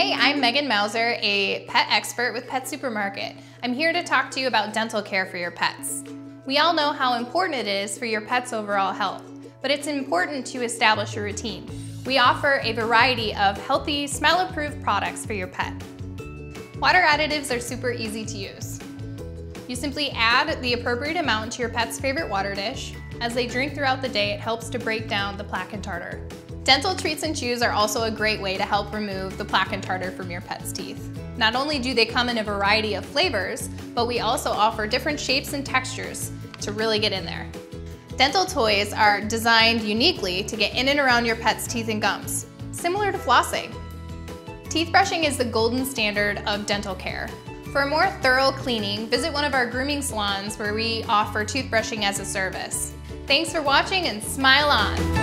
Hey, I'm Megan Mauser, a pet expert with Pet Supermarket. I'm here to talk to you about dental care for your pets. We all know how important it is for your pet's overall health, but it's important to establish a routine. We offer a variety of healthy, smell-approved products for your pet. Water additives are super easy to use. You simply add the appropriate amount to your pet's favorite water dish. As they drink throughout the day, it helps to break down the plaque and tartar. Dental treats and chews are also a great way to help remove the plaque and tartar from your pet's teeth. Not only do they come in a variety of flavors, but we also offer different shapes and textures to really get in there. Dental toys are designed uniquely to get in and around your pet's teeth and gums, similar to flossing. Teeth brushing is the golden standard of dental care. For a more thorough cleaning, visit one of our grooming salons where we offer toothbrushing as a service. Thanks for watching and smile on!